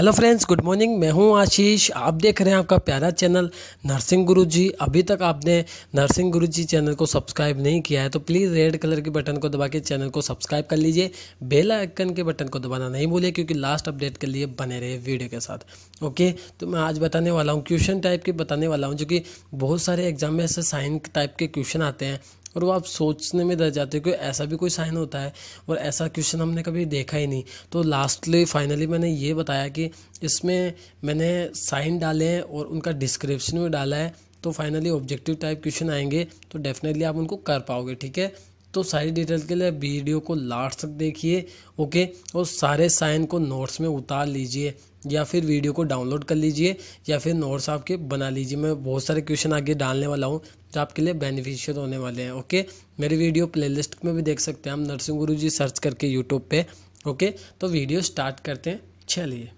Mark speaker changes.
Speaker 1: Hello friends good morning मैं हूँ आशीष। आप देख रहे हैं आपका प्यारा चैनल नर्सिंग गुरुजी अभी तक आपने नर्सिंग गुरुजी चैनल को सब्सक्राइब नहीं किया है तो प्लीज़ रेड कलर के बटन को दबा के चैनल को सब्सक्राइब कर लीजिए। बेल आइकन के बटन को दबाना नहीं भूलिए, क्योंकि लास्ट अपडेट के लिए बने रहे वीडियो के साथ। ओके तो मैं आज बताने वाला हूँ क्वेश्चन टाइप के, बताने वाला हूँ, जो कि बहुत सारे एग्ज़ाम में ऐसे साइन टाइप के क्वेश्चन आते हैं। और वो आप सोचने में डर जाते हो कि ऐसा भी कोई साइन होता है और ऐसा क्वेश्चन हमने कभी देखा ही नहीं। तो लास्टली फाइनली मैंने ये बताया कि इसमें मैंने साइन डाले हैं और उनका डिस्क्रिप्शन भी डाला है तो फाइनली ऑब्जेक्टिव टाइप क्वेश्चन आएँगे तो डेफिनेटली आप उनको कर पाओगे, ठीक है? तो सारी डिटेल के लिए वीडियो को लास्ट तक देखिए ओके और सारे साइन को नोट्स में उतार लीजिए। या फिर वीडियो को डाउनलोड कर लीजिए या फिर नोट्स आपके बना लीजिए। मैं बहुत सारे क्वेश्चन आगे डालने वाला हूँ जो आपके लिए बेनिफिशियल होने वाले हैं ओके मेरी वीडियो प्लेलिस्ट में भी देख सकते हैं हम नरसिंह गुरु जी सर्च करके यूट्यूब पे ओके तो वीडियो स्टार्ट करते हैं, चलिए।